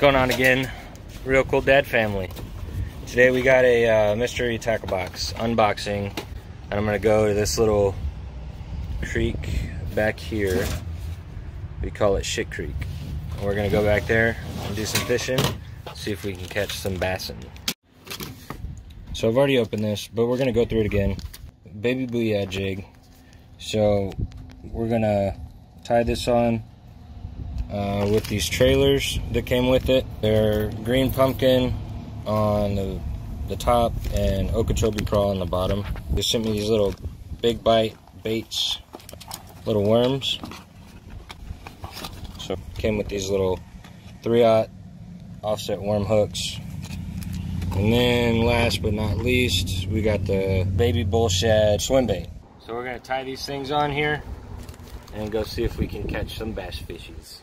going on again? Real Cool Dad family. Today we got a uh, mystery tackle box unboxing, and I'm gonna go to this little creek back here. We call it Shit Creek. And we're gonna go back there and do some fishing, see if we can catch some bassin. So I've already opened this, but we're gonna go through it again. Baby Booyah jig. So we're gonna tie this on uh, with these trailers that came with it. They're green pumpkin on the, the top and Okeechobee crawl on the bottom. They sent me these little big bite baits, little worms. So came with these little 3-aught offset worm hooks. And then last but not least, we got the baby bull shad swim bait. So we're gonna tie these things on here and go see if we can catch some bass fishies.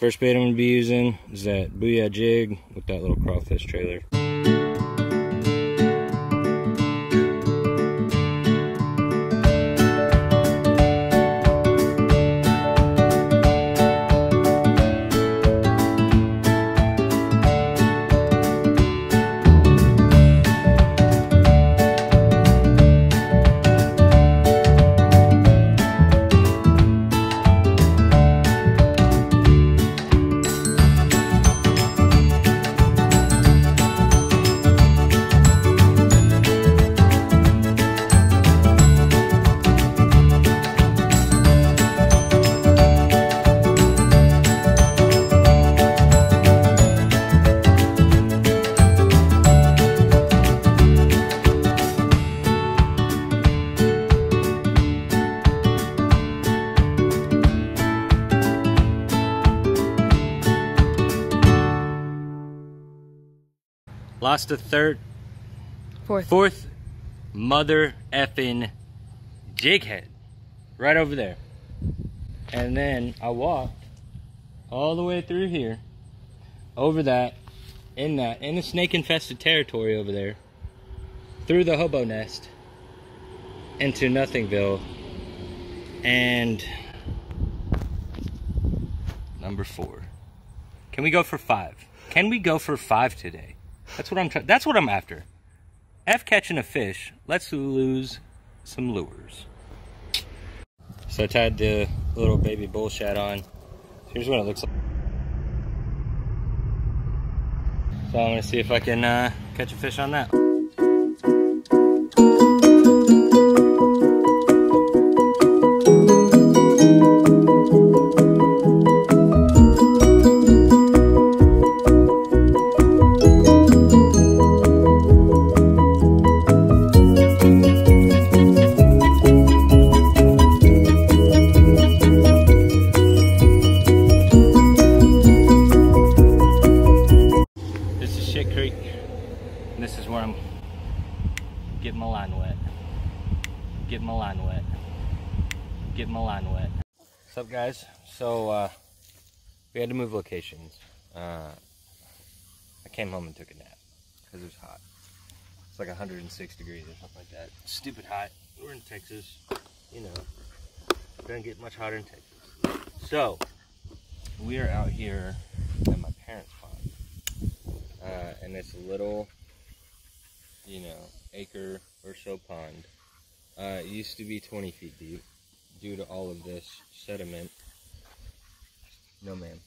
First bait I'm gonna be using is that Booyah jig with that little crawfish trailer. Lost a third, Fourth. fourth mother effing jig head right over there. And then I walked all the way through here, over that, in that, in the snake infested territory over there, through the hobo nest, into Nothingville, and number four. Can we go for five? Can we go for five today? That's what I'm trying. That's what I'm after. F catching a fish. Let's lose some lures. So I tied the little baby bull shad on. Here's what it looks like. So I'm gonna see if I can uh, catch a fish on that. Getting my line wet. Getting my line wet. What's up, guys? So, uh, we had to move locations. Uh, I came home and took a nap because it was hot. It's like 106 degrees or something like that. Stupid hot. We're in Texas, you know. Doesn't get much hotter in Texas. So, we are out here at my parents' pond uh, and it's a little, you know, acre or so pond. Uh, it used to be 20 feet deep due to all of this sediment. No, ma'am.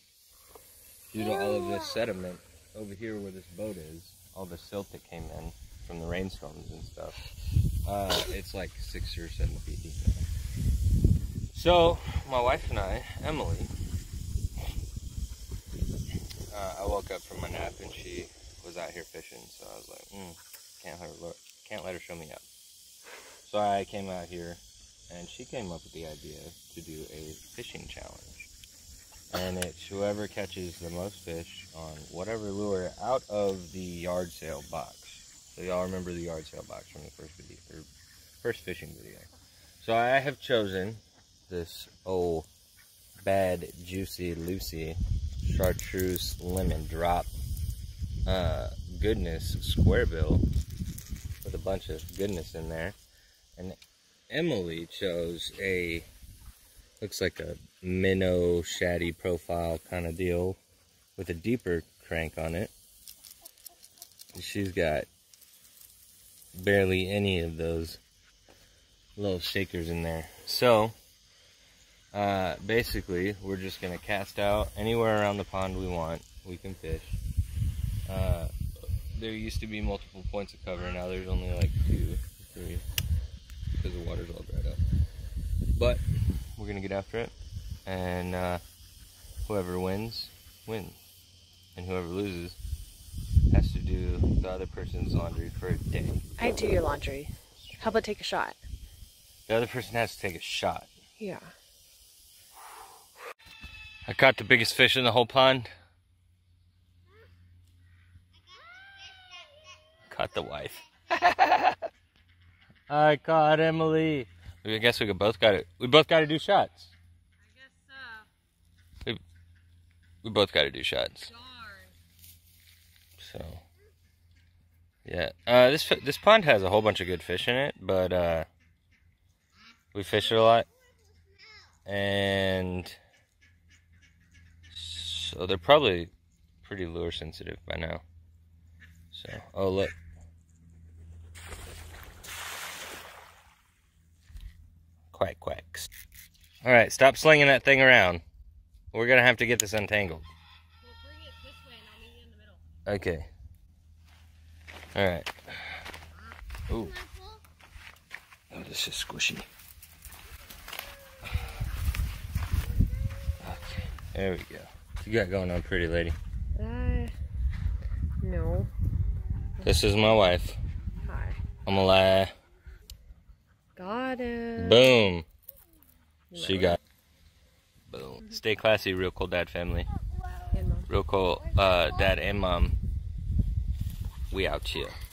Due to all of this sediment over here where this boat is, all the silt that came in from the rainstorms and stuff, uh, it's like six or seven feet deep now. So, my wife and I, Emily, uh, I woke up from my nap and she was out here fishing, so I was like, mm, can't let her look, can't let her show me up. So I came out here, and she came up with the idea to do a fishing challenge, and it's whoever catches the most fish on whatever lure out of the yard sale box. So y'all remember the yard sale box from the first video, or first fishing video. So I have chosen this old bad juicy Lucy chartreuse lemon drop uh, goodness square bill with a bunch of goodness in there. And Emily chose a, looks like a minnow shaddy profile kind of deal with a deeper crank on it. She's got barely any of those little shakers in there. So, uh, basically, we're just going to cast out anywhere around the pond we want. We can fish. Uh, there used to be multiple points of cover. Now there's only like two, three, because the water's all dried up. But we're going to get after it. And uh, whoever wins, wins. And whoever loses has to do the other person's laundry for a day. I do your laundry. How about take a shot? The other person has to take a shot. Yeah. I caught the biggest fish in the whole pond. Caught the wife. I caught Emily. I guess we could both got it. We both got to do shots. I guess so. We, we both got to do shots. Darn. So, yeah. Uh, this this pond has a whole bunch of good fish in it, but uh, we fish it a lot, and so they're probably pretty lure sensitive by now. So, oh look. Quack quacks. All right, stop slinging that thing around. We're gonna have to get this untangled. Well, bring it this way and I'll meet you in the middle. Okay. All right. Ooh. Oh, this is squishy. Okay. There we go. What you got going on, pretty lady? Uh, no. This is my wife. Hi. I'm a lie. Got it. Boom. She got. Boom. Stay classy, real cool dad family. Real cool uh, dad and mom. We out here.